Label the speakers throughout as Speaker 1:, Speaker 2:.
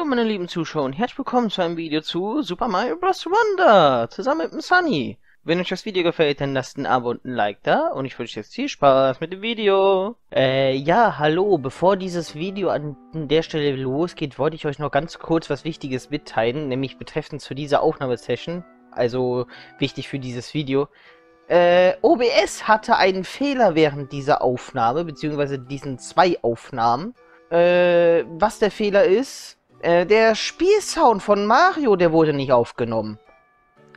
Speaker 1: Hallo meine lieben Zuschauer und herzlich willkommen zu einem Video zu Super Mario Bros. Wonder zusammen mit dem Sunny. Wenn euch das Video gefällt, dann lasst ein Abo und ein Like da und ich wünsche jetzt viel Spaß mit dem Video. Äh, ja, hallo, bevor dieses Video an der Stelle losgeht, wollte ich euch noch ganz kurz was Wichtiges mitteilen, nämlich betreffend zu dieser Aufnahmesession, also wichtig für dieses Video. Äh, OBS hatte einen Fehler während dieser Aufnahme, beziehungsweise diesen zwei Aufnahmen. Äh, was der Fehler ist, äh, der Spielsound von Mario, der wurde nicht aufgenommen.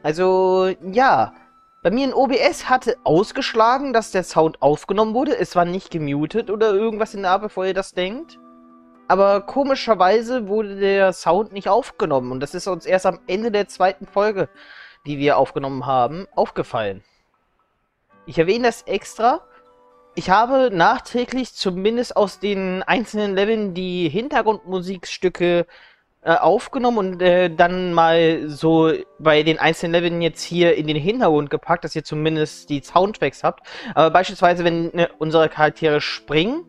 Speaker 1: Also, ja. Bei mir in OBS hatte ausgeschlagen, dass der Sound aufgenommen wurde. Es war nicht gemutet oder irgendwas in der Art, bevor ihr das denkt. Aber komischerweise wurde der Sound nicht aufgenommen. Und das ist uns erst am Ende der zweiten Folge, die wir aufgenommen haben, aufgefallen. Ich erwähne das extra. Ich habe nachträglich zumindest aus den einzelnen Leveln die Hintergrundmusikstücke äh, aufgenommen und äh, dann mal so bei den einzelnen Leveln jetzt hier in den Hintergrund gepackt, dass ihr zumindest die Soundtracks habt. Aber beispielsweise, wenn ne, unsere Charaktere springen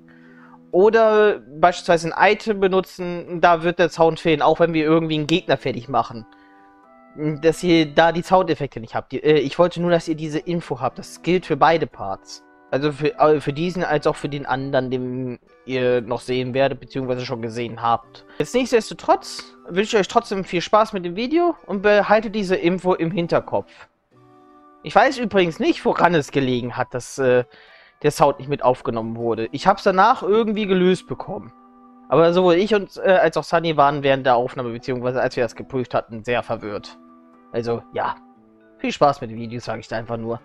Speaker 1: oder beispielsweise ein Item benutzen, da wird der Sound fehlen, auch wenn wir irgendwie einen Gegner fertig machen dass ihr da die Soundeffekte nicht habt. Äh, ich wollte nur, dass ihr diese Info habt. Das gilt für beide Parts. Also für, äh, für diesen als auch für den anderen, den ihr noch sehen werdet, beziehungsweise schon gesehen habt. Jetzt nichtsdestotrotz wünsche ich euch trotzdem viel Spaß mit dem Video und behaltet diese Info im Hinterkopf. Ich weiß übrigens nicht, woran es gelegen hat, dass äh, der Sound nicht mit aufgenommen wurde. Ich habe es danach irgendwie gelöst bekommen. Aber sowohl ich und äh, als auch Sunny waren während der Aufnahme, beziehungsweise als wir das geprüft hatten, sehr verwirrt. Also, ja. Viel Spaß mit dem Video, sage ich da einfach nur.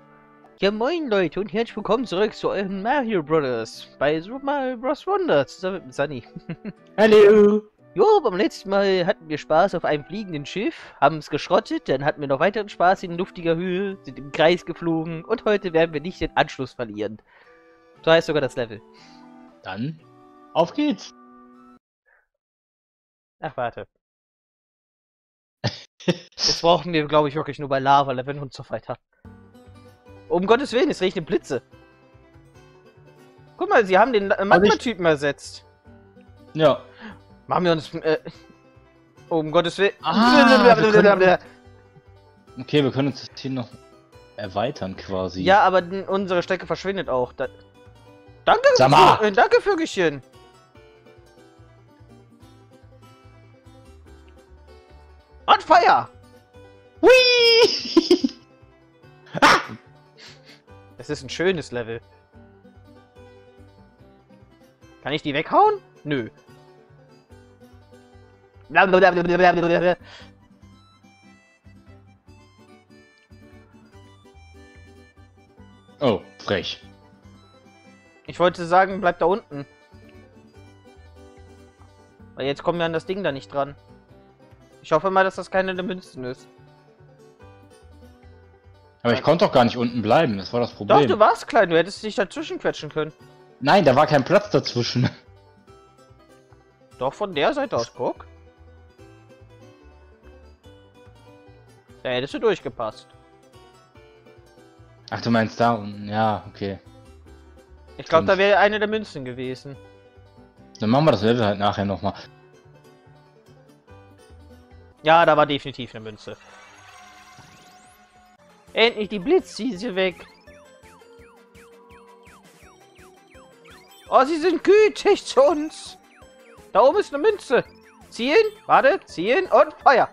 Speaker 1: Ja moin Leute und herzlich willkommen zurück zu euren Mario Brothers bei Super Mario Bros. Wonder zusammen mit Sunny.
Speaker 2: Hallo!
Speaker 1: Jo, beim letzten Mal hatten wir Spaß auf einem fliegenden Schiff, haben es geschrottet, dann hatten wir noch weiteren Spaß in luftiger Höhe, sind im Kreis geflogen und heute werden wir nicht den Anschluss verlieren. So heißt sogar das Level.
Speaker 2: Dann, auf geht's!
Speaker 1: Ach, warte. Das brauchen wir, glaube ich, wirklich nur bei Lava-Leveln und so weiter. Um Gottes Willen, es regnet Blitze. Guck mal, sie haben den Magma-Typen ersetzt.
Speaker 2: Ja.
Speaker 1: Machen wir uns... Äh, um Gottes Willen...
Speaker 2: Ah, wir können... Okay, wir können uns das hier noch erweitern quasi.
Speaker 1: Ja, aber unsere Strecke verschwindet auch. Da... Danke,
Speaker 2: Sag
Speaker 1: äh, danke, Vögelchen. On fire!
Speaker 2: Hui!
Speaker 1: ah! Es ist ein schönes Level. Kann ich die weghauen? Nö.
Speaker 2: Oh, frech.
Speaker 1: Ich wollte sagen, bleib da unten. Weil jetzt kommen wir an das Ding da nicht dran. Ich hoffe mal, dass das keine der Münzen ist.
Speaker 2: Aber ich konnte doch gar nicht unten bleiben, das war das Problem.
Speaker 1: Doch, du warst klein, du hättest dich dazwischen quetschen können.
Speaker 2: Nein, da war kein Platz dazwischen.
Speaker 1: Doch, von der Seite aus, guck. Da hättest du durchgepasst.
Speaker 2: Ach, du meinst da unten? Ja, okay.
Speaker 1: Ich glaube, da wäre eine der Münzen gewesen.
Speaker 2: Dann machen wir das Level halt nachher nochmal.
Speaker 1: Ja, da war definitiv eine Münze. Endlich die Blitz, zieh sie weg. Oh, sie sind gütig zu uns. Da oben ist eine Münze. Ziehen, warte, ziehen und Feuer.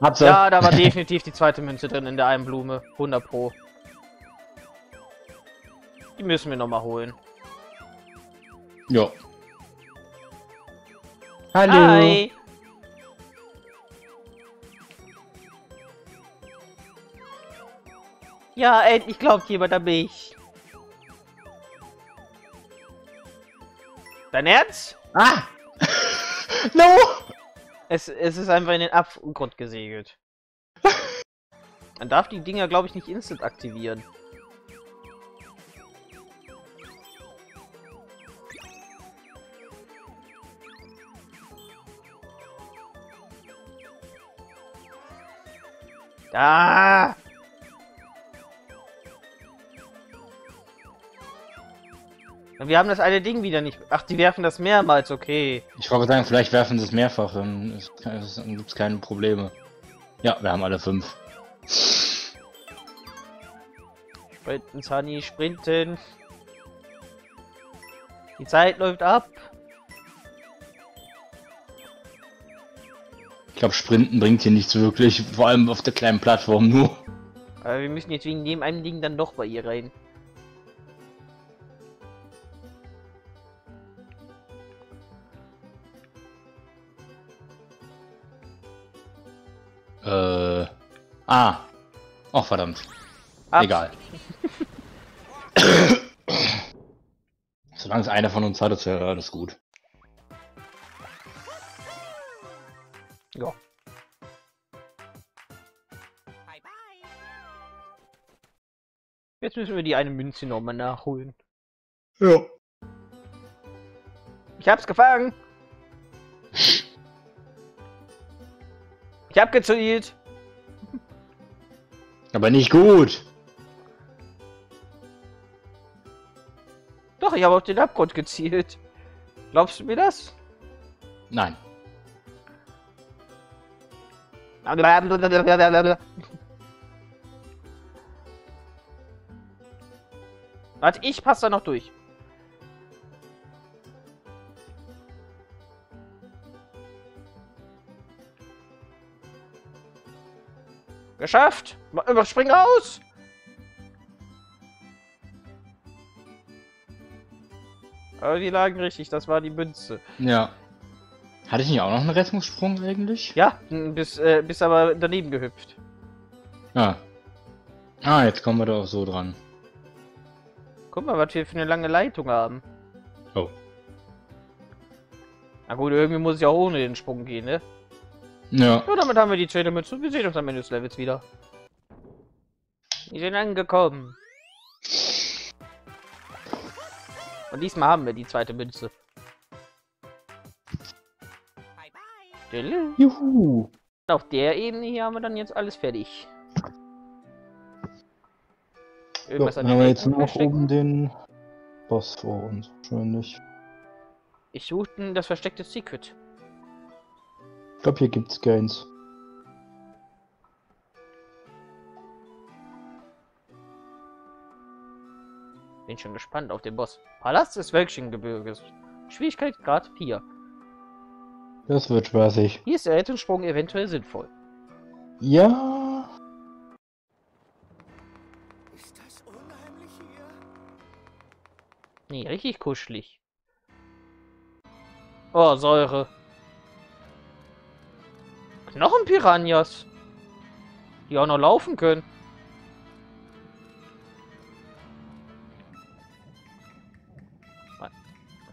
Speaker 2: Hab sie.
Speaker 1: Ja, da war definitiv die zweite Münze drin in der einen Blume. 100 pro. Die müssen wir nochmal holen.
Speaker 2: Jo. Hallo.
Speaker 1: Hi. Ja, endlich glaubt jemand an mich. Dein Ernst?
Speaker 2: Ah! no!
Speaker 1: Es, es ist einfach in den Abgrund gesegelt. Man darf die Dinger, glaube ich, nicht instant aktivieren. Da! Wir haben das eine Ding wieder nicht. Ach, die werfen das mehrmals, okay.
Speaker 2: Ich wollte sagen, vielleicht werfen sie es mehrfach, dann, gibt es keine Probleme. Ja, wir haben alle fünf.
Speaker 1: Sprinten, Sunny, sprinten. Die Zeit läuft ab.
Speaker 2: Ich glaube, Sprinten bringt hier nichts wirklich, vor allem auf der kleinen Plattform nur.
Speaker 1: Aber wir müssen jetzt wegen dem einen Ding dann doch bei ihr rein.
Speaker 2: Äh. Ah. Ach, verdammt. Ab. Egal. Solange es einer von uns hat, ist ja alles gut.
Speaker 1: Ja. Jetzt müssen wir die eine Münze nochmal nachholen.
Speaker 2: Ja.
Speaker 1: Ich hab's gefangen. Ich hab gezielt.
Speaker 2: Aber nicht gut.
Speaker 1: Doch, ich habe auf den Abgrund gezielt. Glaubst du mir das?
Speaker 2: Nein.
Speaker 1: Warte, ich passe da noch durch. Geschafft! Spring raus! Aber die lagen richtig, das war die Münze.
Speaker 2: Ja. Hatte ich nicht auch noch einen Rettungssprung eigentlich?
Speaker 1: Ja, bis, äh, bis aber daneben gehüpft.
Speaker 2: Ah. Ah, jetzt kommen wir doch so dran.
Speaker 1: Guck mal, was wir für eine lange Leitung haben.
Speaker 2: Oh.
Speaker 1: Na gut, irgendwie muss ich auch ohne den Sprung gehen, ne?
Speaker 2: Ja.
Speaker 1: So, damit haben wir die zweite Mütze. Wir sehen uns am Ende des Levels wieder. Wir sind angekommen. Und diesmal haben wir die zweite Münze.
Speaker 2: Juhu.
Speaker 1: Auf der Ebene hier haben wir dann jetzt alles fertig.
Speaker 2: Irgendwas so, an haben wir jetzt noch oben den Boss vor uns, wahrscheinlich.
Speaker 1: Ich suchte das versteckte Secret.
Speaker 2: Ich glaube, hier gibt's keins.
Speaker 1: Bin schon gespannt auf den Boss. Palast des Wölkchengebirges. Schwierigkeitsgrad 4.
Speaker 2: Das wird spaßig.
Speaker 1: Hier ist der Rettungssprung eventuell sinnvoll.
Speaker 2: Ja.
Speaker 1: Ist das unheimlich hier? Nee, richtig kuschelig. Oh, Säure. Knochenpiranhas. Die auch noch laufen können.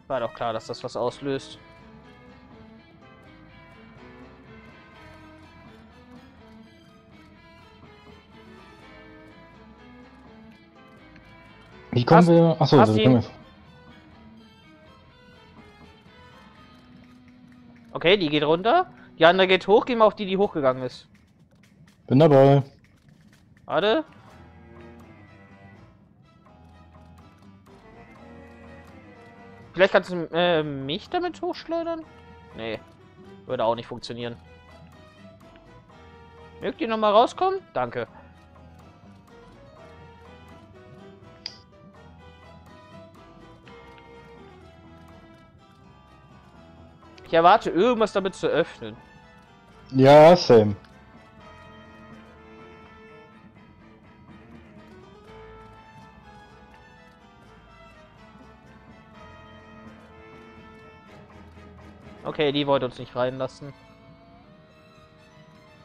Speaker 1: War doch klar, dass das was auslöst.
Speaker 2: Wie kommen hast, wir... Achso, also kommen
Speaker 1: Okay, die geht runter. Die andere geht hoch. Gehen wir auf die, die hochgegangen ist.
Speaker 2: Bin dabei.
Speaker 1: Warte. Vielleicht kannst du äh, mich damit hochschleudern? Nee. Würde auch nicht funktionieren. Mögt ihr nochmal rauskommen? Danke. Ich erwarte irgendwas damit zu öffnen.
Speaker 2: Ja, same.
Speaker 1: Okay, die wollte uns nicht reinlassen.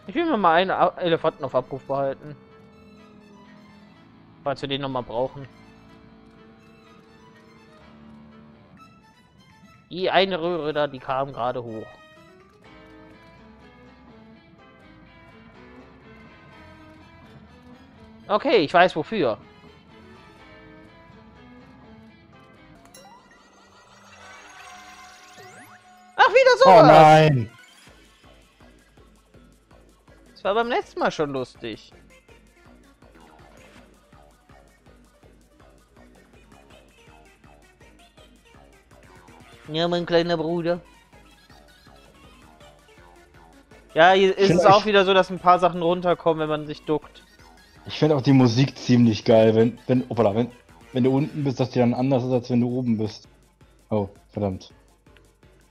Speaker 1: Ich will mir mal einen Elefanten auf Abruf behalten. Falls wir den nochmal brauchen. Die eine Röhre da, die kam gerade hoch. Okay, ich weiß wofür. Ach, wieder so.
Speaker 2: Oh nein.
Speaker 1: Das war beim letzten Mal schon lustig. Ja, mein kleiner Bruder. Ja, hier ist es auch wieder so, dass ein paar Sachen runterkommen, wenn man sich duckt.
Speaker 2: Ich finde auch die Musik ziemlich geil, wenn, wenn, opala, wenn, wenn du unten bist, dass die dann anders ist, als wenn du oben bist. Oh, verdammt.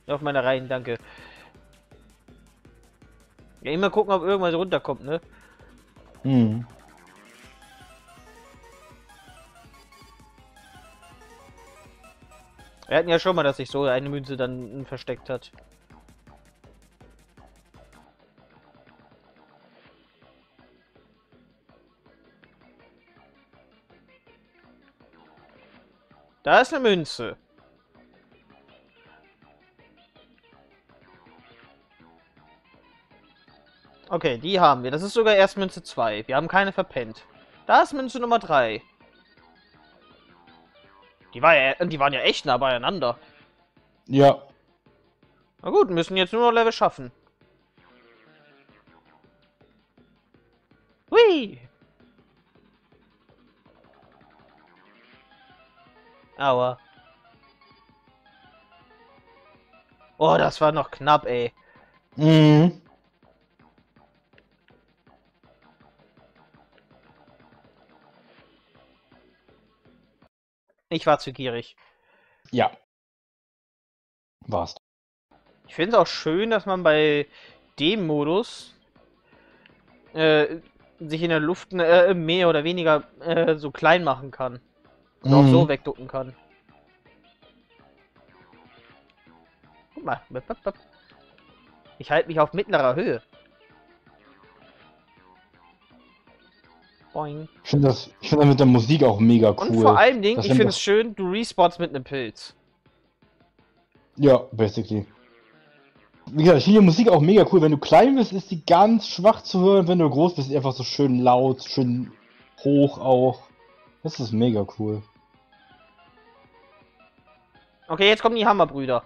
Speaker 1: Auf meine Reihen, danke. Ja, immer gucken, ob irgendwas runterkommt, ne?
Speaker 2: Hm.
Speaker 1: Wir hatten ja schon mal, dass sich so eine Münze dann versteckt hat. Da ist eine Münze. Okay, die haben wir. Das ist sogar erst Münze 2. Wir haben keine verpennt. Da ist Münze Nummer 3. Die, war ja, die waren ja echt nah beieinander.
Speaker 2: Ja.
Speaker 1: Na gut, müssen jetzt nur noch Level schaffen. Hui! Aua. Oh, das war noch knapp, ey.
Speaker 2: Mhm.
Speaker 1: Ich war zu gierig.
Speaker 2: Ja. War's.
Speaker 1: Ich finde es auch schön, dass man bei dem Modus äh, sich in der Luft äh, mehr oder weniger äh, so klein machen kann. Und auch
Speaker 2: Mhm.
Speaker 1: so wegducken kann. Guck mal. Ich halte mich auf mittlerer Höhe. Boing.
Speaker 2: Ich finde das, ich finde das mit der Musik auch mega cool.
Speaker 1: Und vor allem Dingen, ich finde es schön, du respawnst mit einem Pilz.
Speaker 2: Ja, basically. Wie gesagt, ich finde die Musik auch mega cool. Wenn du klein bist, ist die ganz schwach zu hören. Wenn du groß bist, ist die einfach so schön laut, schön hoch auch. Das ist mega cool.
Speaker 1: Okay, jetzt kommen die Hammerbrüder.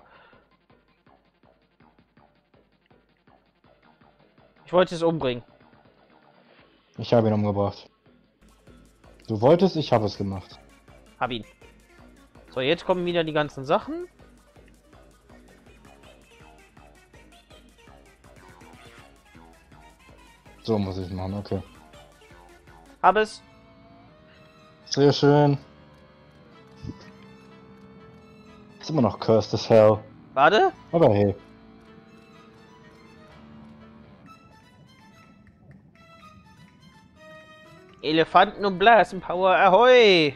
Speaker 1: Ich wollte es umbringen.
Speaker 2: Ich habe ihn umgebracht. Du wolltest, ich habe es gemacht.
Speaker 1: Hab ihn. So, jetzt kommen wieder die ganzen Sachen.
Speaker 2: So muss ich machen, okay.
Speaker 1: Hab es.
Speaker 2: Sehr schön. Ist immer noch cursed as hell.
Speaker 1: Warte.
Speaker 2: Aber hey.
Speaker 1: Elefanten und Blasenpower, ahoi!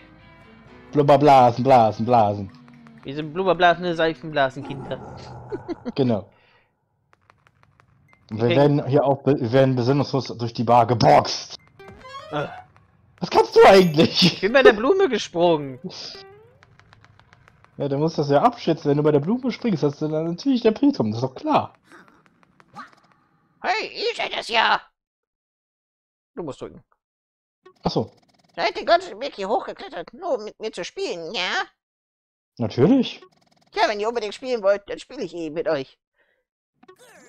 Speaker 2: Blubber blasen, blasen, blasen.
Speaker 1: Wir sind blubberblasende Seifenblasenkinder.
Speaker 2: Genau. Und wir werden hier auch wir werden besinnungslos durch die Bar geboxt.
Speaker 1: Äh,
Speaker 2: Was kannst du eigentlich?
Speaker 1: Ich bin bei der Blume gesprungen.
Speaker 2: Ja, du musst das ja abschätzen. Wenn du bei der Blume springst, hast du dann natürlich der Pilz. Das ist doch klar.
Speaker 3: Hey, ihr seid das ja.
Speaker 1: Du musst drücken.
Speaker 2: Achso,
Speaker 3: Seid den ganzen Weg hier hochgeklettert, nur um mit mir zu spielen, ja?
Speaker 2: natürlich.
Speaker 3: Ja, wenn ihr unbedingt spielen wollt, dann spiele ich eben mit euch.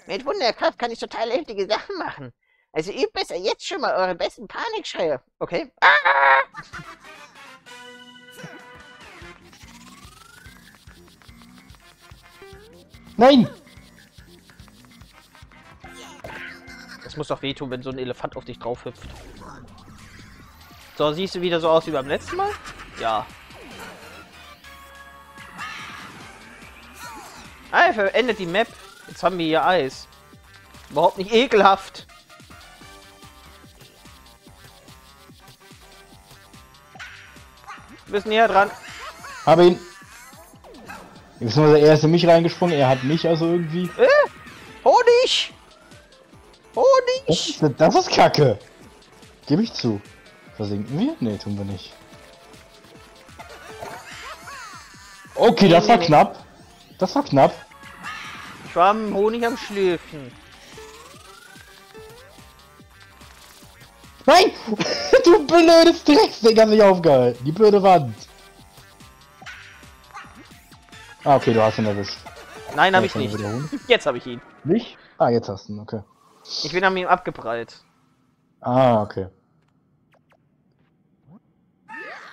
Speaker 3: Mit Wunderkraft kann ich total heftige Sachen machen. Also übt besser jetzt schon mal euren besten Panikschreier, okay? Ah!
Speaker 2: Nein!
Speaker 1: Das muss doch wehtun, wenn so ein Elefant auf dich drauf hüpft. So, siehst du wieder so aus wie beim letzten Mal? Ja. Ah, verendet die Map. Jetzt haben wir hier Eis. Überhaupt nicht ekelhaft. Wir müssen näher dran.
Speaker 2: Habe ihn. Beziehungsweise er ist in mich reingesprungen, er hat mich also irgendwie.
Speaker 3: Honig!
Speaker 2: Das
Speaker 3: Honig!
Speaker 2: ist, das ist Kacke. Gebe ich zu. Versinken wir? Nee, tun wir nicht. Okay, das war knapp. Das war knapp.
Speaker 1: Ich war am Honig am Schlürfen.
Speaker 2: Nein! Du blödes Drecksding hat sich aufgehalten. Die blöde Wand. Ah, okay, du hast ihn erwischt.
Speaker 1: Nein, habe ich nicht. Jetzt habe ich ihn.
Speaker 2: Nicht? Ah, jetzt hast du ihn, okay.
Speaker 1: Ich bin an ihm abgeprallt.
Speaker 2: Ah, okay.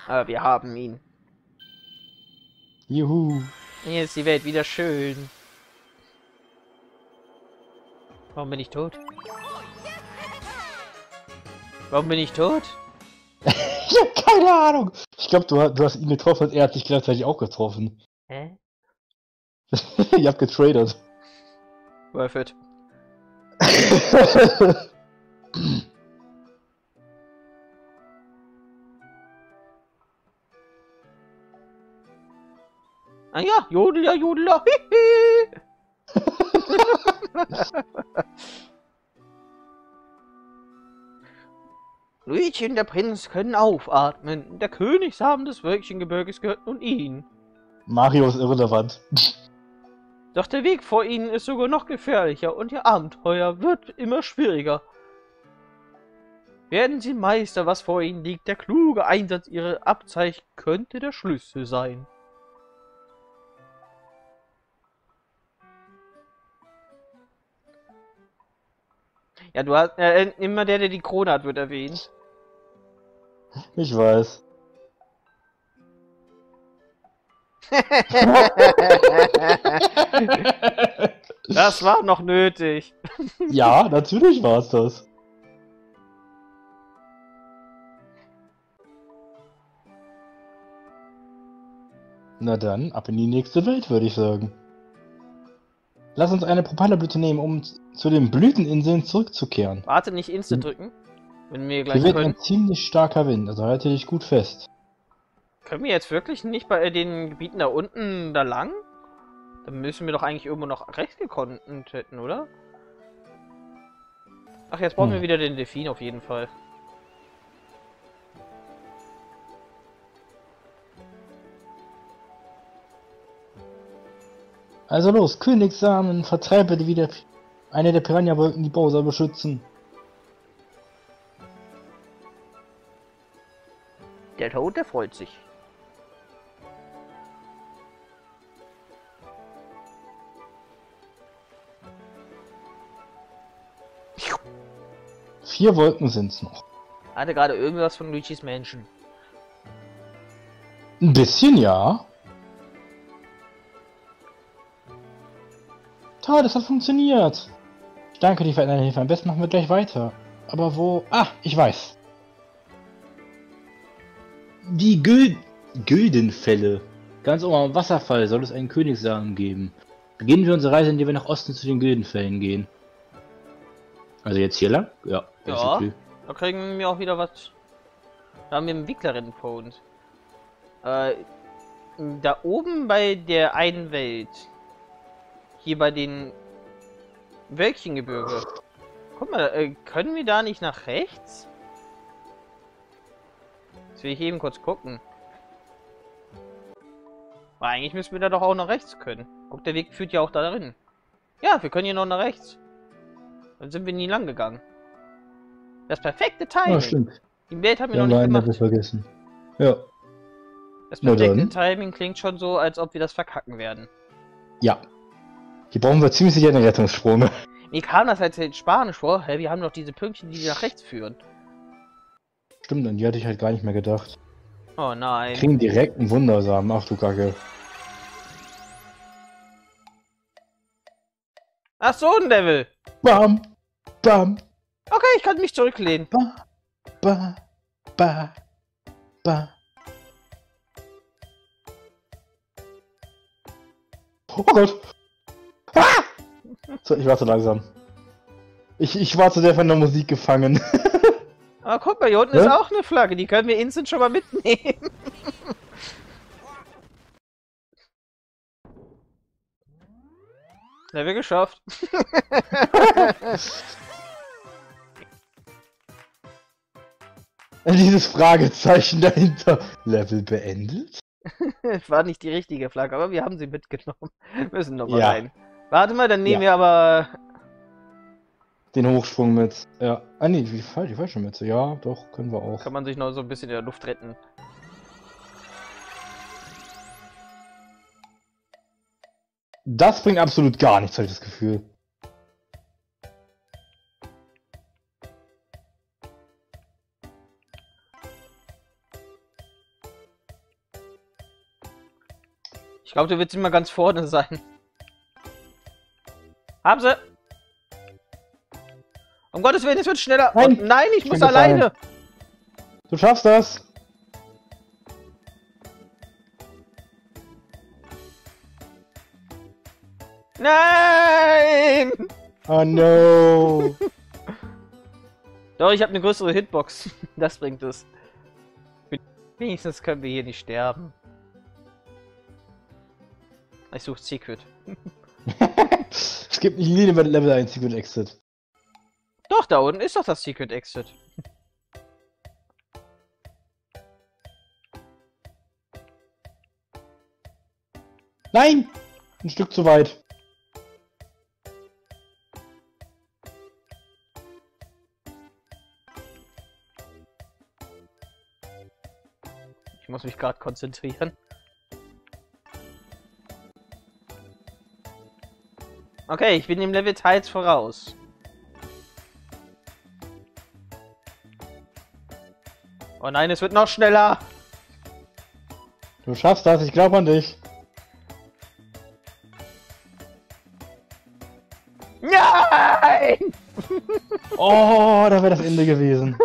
Speaker 1: Aber wir haben ihn.
Speaker 2: Juhu.
Speaker 1: Hier ist die Welt wieder schön. Warum bin ich tot? Warum bin ich tot?
Speaker 2: Ich hab keine Ahnung. Ich glaube, du, du hast ihn getroffen und er hat dich gleichzeitig auch getroffen.
Speaker 1: Hä?
Speaker 2: Ihr habt getradet.
Speaker 1: Worth it. Ah ja, Jodel, ja, Jodel, ja, hihi. Luigi und der Prinz können aufatmen. Der Königshaben des Wölkchengebirges gehört nun ihnen.
Speaker 2: Mario ist irrelevant.
Speaker 1: Doch der Weg vor ihnen ist sogar noch gefährlicher und ihr Abenteuer wird immer schwieriger. Werden sie Meister, was vor ihnen liegt, der kluge Einsatz ihrer Abzeichen könnte der Schlüssel sein. Ja, du hast äh, immer der, der die Krone hat, wird erwähnt.
Speaker 2: Ich weiß.
Speaker 1: Das war noch nötig.
Speaker 2: ja, natürlich war es das. Na dann, ab in die nächste Welt, würde ich sagen. Lass uns eine Propellerblüte nehmen, um zu den Blüteninseln zurückzukehren.
Speaker 1: Warte, nicht Instant
Speaker 2: Hm.
Speaker 1: drücken. Wenn wir
Speaker 2: Hier
Speaker 1: gleich
Speaker 2: wird
Speaker 1: können.
Speaker 2: ein ziemlich starker Wind, also halte dich gut fest.
Speaker 1: Können wir jetzt wirklich nicht bei den Gebieten da unten da lang? Dann müssen wir doch eigentlich irgendwo noch rechts gekonnt hätten, oder? Ach, jetzt brauchen
Speaker 2: Hm.
Speaker 1: wir wieder den Delfin auf jeden Fall.
Speaker 2: Also los, Königssamen, vertreibe die wieder eine der Piranha-Wolken, die Bowser beschützen.
Speaker 1: Der Tod, der freut sich.
Speaker 2: Vier Wolken sind's noch.
Speaker 1: Hatte gerade irgendwas von Luigi's Mansion.
Speaker 2: Ein bisschen, ja. Toll, das hat funktioniert. Ich danke dir für deine Hilfe. Am besten machen wir gleich weiter. Aber wo... Ah, ich weiß. Die Gül Güldenfälle. Ganz oben am Wasserfall soll es einen Königssamen geben. Beginnen wir unsere Reise, indem wir nach Osten zu den Güldenfällen gehen. Also jetzt hier lang? Ja.
Speaker 1: Ja. Da kriegen wir auch wieder was. Da haben wir einen Wicklerin-Point. Äh, da oben bei der einen Welt. Hier bei den Wölkchengebirge. Guck mal, äh, können wir da nicht nach rechts? Das will ich eben kurz gucken. Aber eigentlich müssen wir da doch auch nach rechts können. Guck, der Weg führt ja auch da drin. Ja, wir können hier noch nach rechts. Dann sind wir nie lang gegangen. Das perfekte Timing.
Speaker 2: Ja, stimmt.
Speaker 1: Die Welt haben wir
Speaker 2: Wir
Speaker 1: noch nicht gemacht.
Speaker 2: Level vergessen. Ja.
Speaker 1: Das perfekte. Timing klingt schon so, als ob wir das verkacken werden.
Speaker 2: Ja. Hier brauchen wir ziemlich sicher einen Rettungssprung.
Speaker 1: Mir kam das als in Spanisch vor. Hä, wir haben doch diese Pünktchen, die nach rechts führen.
Speaker 2: Stimmt, an die hatte ich halt gar nicht mehr gedacht.
Speaker 1: Oh nein.
Speaker 2: Kriegen direkt einen Wundersamen. Ach du Kacke.
Speaker 1: Ach so, ein Level.
Speaker 2: Bam, bam,
Speaker 1: Okay, ich kann mich zurücklehnen.
Speaker 2: ba, ba, ba, ba. Oh Gott. Ah! So, ich war zu langsam. Ich, ich war zu sehr von der Musik gefangen.
Speaker 1: Aber guck mal, hier unten
Speaker 2: Hä?
Speaker 1: ist auch eine Flagge. Die können wir instant schon mal mitnehmen. Level geschafft.
Speaker 2: Dieses Fragezeichen dahinter. Level beendet?
Speaker 1: War nicht die richtige Flagge, aber wir haben sie mitgenommen. Müssen noch mal
Speaker 2: Ja.
Speaker 1: rein. Warte mal, dann nehmen
Speaker 2: Ja.
Speaker 1: wir aber
Speaker 2: Den Hochsprung mit. Ja. Ah nee, die, die falsche Mütze. Ja, doch, können wir auch.
Speaker 1: Kann man sich noch so ein bisschen in der Luft retten.
Speaker 2: Das bringt absolut gar nichts, habe ich das Gefühl.
Speaker 1: Ich glaube, du willst immer ganz vorne sein. Haben sie! Um Gottes Willen, es wird schneller.
Speaker 2: Nein.
Speaker 1: Oh, nein, ich
Speaker 2: Ich
Speaker 1: muss
Speaker 2: bin gefallen.
Speaker 1: alleine.
Speaker 2: Du schaffst das!
Speaker 1: Nein!
Speaker 2: Oh no!
Speaker 1: Doch, ich habe eine größere Hitbox. Das bringt es. Wenigstens können wir hier nicht sterben. Ich suche Secret.
Speaker 2: gibt nicht nie bei Level 1 Secret Exit.
Speaker 1: Doch, da unten ist doch das Secret Exit.
Speaker 2: Nein! Ein Stück zu weit.
Speaker 1: Ich muss mich gerade konzentrieren. Okay, ich bin dem Level teils voraus. Oh nein, es wird noch schneller.
Speaker 2: Du schaffst das, ich glaube an dich.
Speaker 1: Nein!
Speaker 2: Oh, da wäre das Ende gewesen.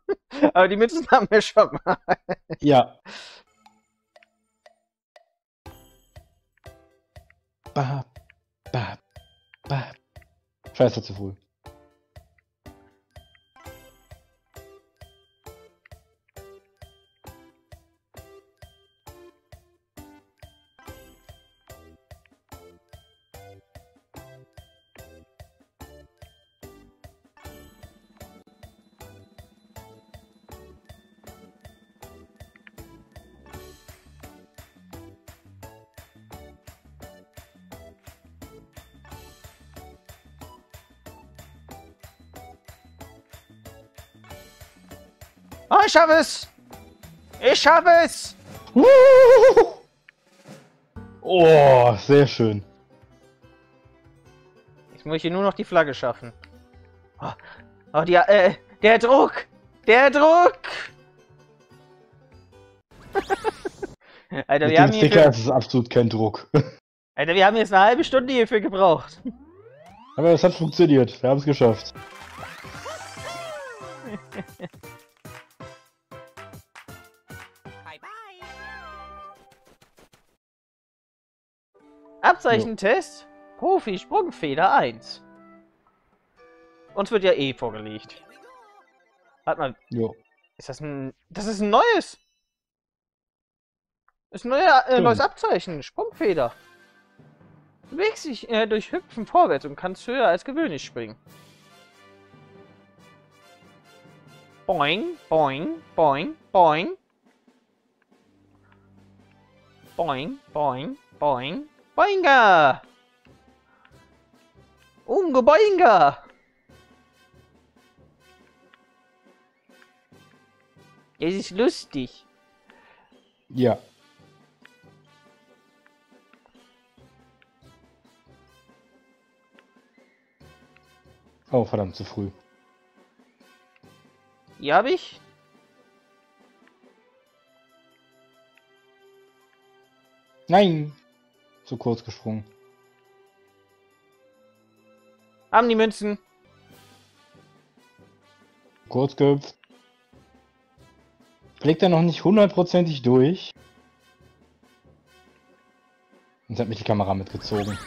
Speaker 1: Aber die Münzen haben wir schon mal.
Speaker 2: Ja. Ba. Scheiße, zu früh.
Speaker 1: Ich schaffe es! Ich schaffe es!
Speaker 2: Oh, sehr schön.
Speaker 1: Jetzt muss ich hier nur noch die Flagge schaffen. Oh, oh die, äh, der Druck! Der Druck! Alter,
Speaker 2: Mit
Speaker 1: wir haben,
Speaker 2: Sticker ist es absolut kein Druck.
Speaker 1: Alter, wir haben jetzt eine halbe Stunde hierfür gebraucht.
Speaker 2: Aber es hat funktioniert. Wir haben es geschafft.
Speaker 1: Abzeichentest. Profi Sprungfeder 1. Uns wird ja eh vorgelegt. Warte mal,
Speaker 2: Jo.
Speaker 1: ist das ein. Das ist ein neues! Ist ein neuer, äh, neues Abzeichen. Sprungfeder. Du bewegst dich äh, durch Hüpfen vorwärts und kannst höher als gewöhnlich springen. Boing, boing, boing, boing. Boing, boing, boing. Boinga! Unge Boinga! Es ist lustig.
Speaker 2: Ja. Oh, verdammt, zu früh.
Speaker 1: Hier habe ich.
Speaker 2: Nein! Zu kurz gesprungen.
Speaker 1: Haben die Münzen.
Speaker 2: Kurz gehüpft. Blickt er noch nicht hundertprozentig durch. Jetzt hat mich die Kamera mitgezogen.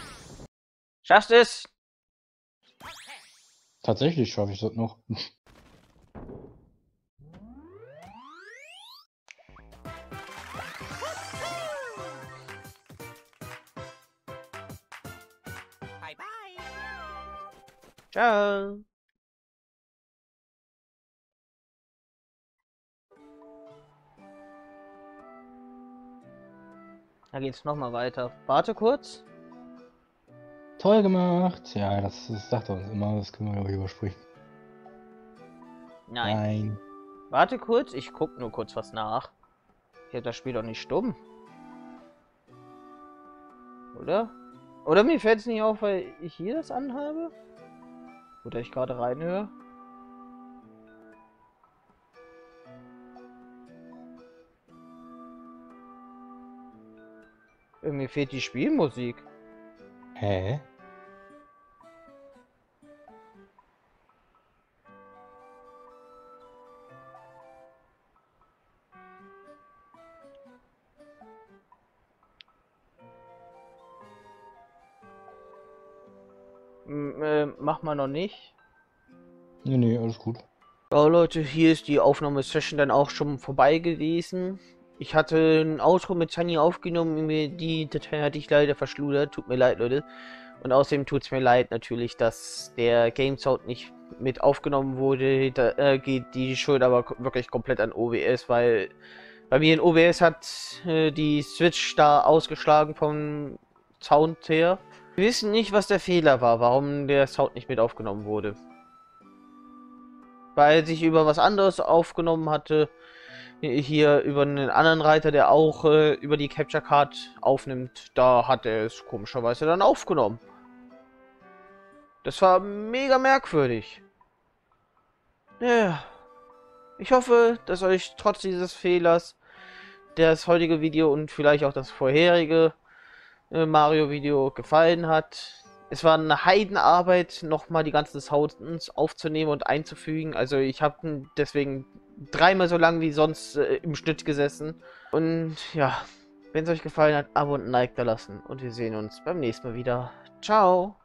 Speaker 1: Schaffst es?
Speaker 2: Tatsächlich schaffe ich das noch.
Speaker 1: Ciao. Da geht's nochmal weiter. Warte kurz.
Speaker 2: Toll gemacht. Ja, das, das sagt er uns immer. Das können wir, glaube ich, überspringen.
Speaker 1: Nein.
Speaker 2: Nein.
Speaker 1: Warte kurz, ich guck nur kurz was nach. Ich hab das Spiel doch nicht stumm. Oder? Oder mir fällt es nicht auf, weil ich hier das anhabe? Oder ich gerade reinhöre? Irgendwie fehlt die Spielmusik.
Speaker 2: Hä?
Speaker 1: Mal noch nicht.
Speaker 2: Nee, nee, alles gut.
Speaker 1: Ja, Leute, hier ist die Aufnahmesession dann auch schon vorbei gewesen. Ich hatte ein Outro mit Sunny aufgenommen, mir die Datei hatte ich leider verschludert. Tut mir leid, Leute. Und außerdem tut es mir leid natürlich, dass der Game Sound nicht mit aufgenommen wurde. Da äh, geht die Schuld aber wirklich komplett an OBS, weil bei mir in OBS hat äh, die Switch da ausgeschlagen vom Sound her. Wir wissen nicht, was der Fehler war, warum der Sound nicht mit aufgenommen wurde. Weil sich über was anderes aufgenommen hatte, hier über einen anderen Reiter, der auch äh, über die Capture Card aufnimmt, da hat er es komischerweise dann aufgenommen. Das war mega merkwürdig. Ja. Ich hoffe, dass euch trotz dieses Fehlers das heutige Video und vielleicht auch das vorherige Mario-Video gefallen hat. Es war eine Heidenarbeit, nochmal die ganzen Sounds aufzunehmen und einzufügen. Also ich habe deswegen dreimal so lang wie sonst äh, im Schnitt gesessen. Und ja, wenn es euch gefallen hat, Abo und ein Like da lassen. Und wir sehen uns beim nächsten Mal wieder. Ciao!